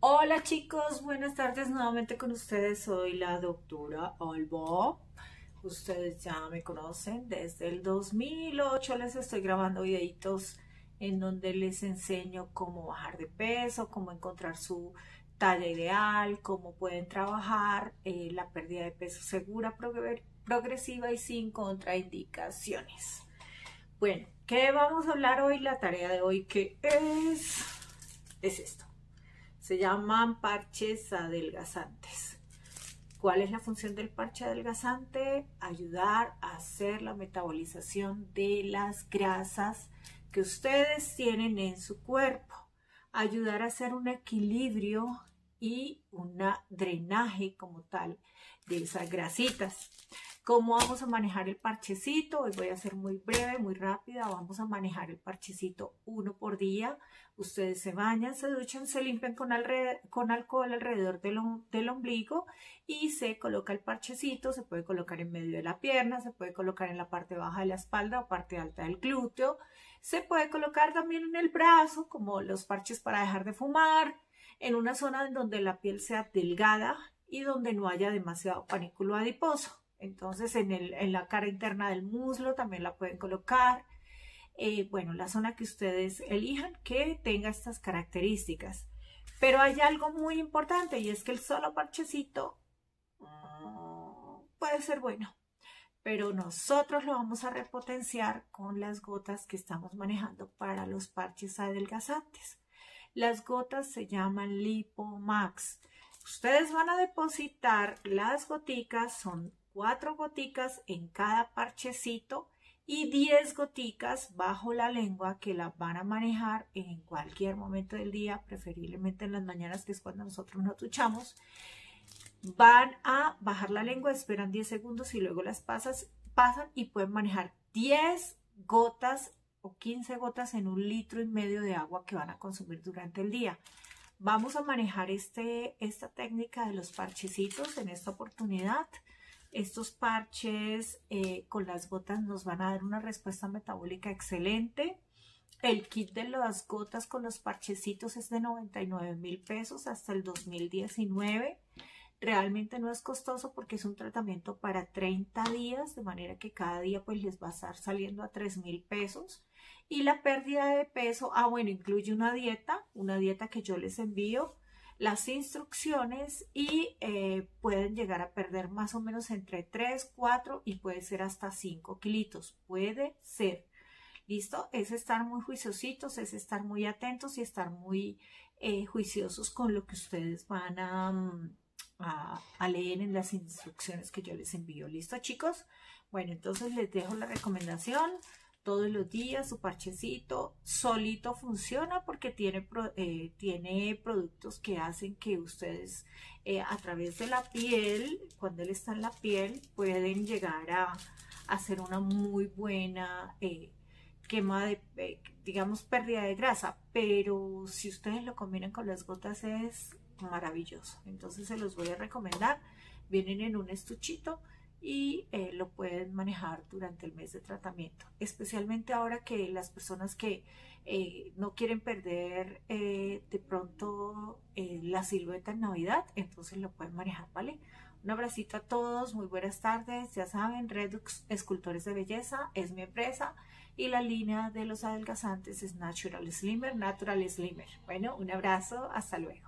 Hola chicos, buenas tardes nuevamente con ustedes. Soy la doctora Alba. Ustedes ya me conocen. Desde el 2008 les estoy grabando videitos en donde les enseño cómo bajar de peso, cómo encontrar su talla ideal, cómo pueden trabajar eh, la pérdida de peso segura, progresiva y sin contraindicaciones. Bueno, ¿qué vamos a hablar hoy? La tarea de hoy que es, es esto. Se llaman parches adelgazantes. ¿Cuál es la función del parche adelgazante? Ayudar a hacer la metabolización de las grasas que ustedes tienen en su cuerpo. Ayudar a hacer un equilibrio y un drenaje como tal de esas grasitas. ¿Cómo vamos a manejar el parchecito? Hoy voy a ser muy breve, muy rápida. Vamos a manejar el parchecito uno por día. Ustedes se bañan, se duchan, se limpian con, con alcohol alrededor del, del, ombligo y se coloca el parchecito. Se puede colocar en medio de la pierna, se puede colocar en la parte baja de la espalda o parte alta del glúteo. Se puede colocar también en el brazo, como los parches para dejar de fumar, en una zona en donde la piel sea delgada y donde no haya demasiado panículo adiposo. Entonces en, el, en la cara interna del muslo también la pueden colocar. Eh, bueno, la zona que ustedes elijan que tenga estas características. Pero hay algo muy importante y es que el solo parchecito mm, puede ser bueno. Pero nosotros lo vamos a repotenciar con las gotas que estamos manejando para los parches adelgazantes. Las gotas se llaman Lipomax. Ustedes van a depositar las goticas, son cuatro goticas en cada parchecito y 10 goticas bajo la lengua que las van a manejar en cualquier momento del día, preferiblemente en las mañanas, que es cuando nosotros nos duchamos. Van a bajar la lengua, esperan 10 segundos y luego las pasas, pasan y pueden manejar 10 gotas o 15 gotas en un litro y medio de agua que van a consumir durante el día. Vamos a manejar este, esta técnica de los parchecitos en esta oportunidad. Estos parches eh, con las gotas nos van a dar una respuesta metabólica excelente. El kit de las gotas con los parchecitos es de 99 mil pesos hasta el 2019. Realmente no es costoso porque es un tratamiento para 30 días, de manera que cada día pues les va a estar saliendo a 3 mil pesos. Y la pérdida de peso, ah bueno, incluye una dieta, una dieta que yo les envío las instrucciones y eh, pueden llegar a perder más o menos entre 3, 4 y puede ser hasta 5 kilitos. Puede ser. ¿Listo? Es estar muy juiciositos, es estar muy atentos y estar muy eh, juiciosos con lo que ustedes van mm, a, leer en las instrucciones que yo les envío. ¿Listo, chicos? Bueno, entonces les dejo la recomendación todos los días, su parchecito solito funciona porque tiene, eh, tiene productos que hacen que ustedes eh, a través de la piel, cuando él está en la piel, pueden llegar a, hacer una muy buena eh, quema de, digamos, pérdida de grasa, pero si ustedes lo combinan con las gotas es maravilloso. Entonces se los voy a recomendar. Vienen en un estuchito y eh, lo pueden manejar durante el mes de tratamiento. Especialmente ahora que las personas que eh, no quieren perder eh, de pronto la silueta en Navidad, entonces lo pueden manejar, ¿vale? Un abracito a todos, muy buenas tardes. Ya saben, Redux Escultores de Belleza es mi empresa y la línea de los adelgazantes es Natural Slimmer, Natural Slimmer. Bueno, un abrazo, hasta luego.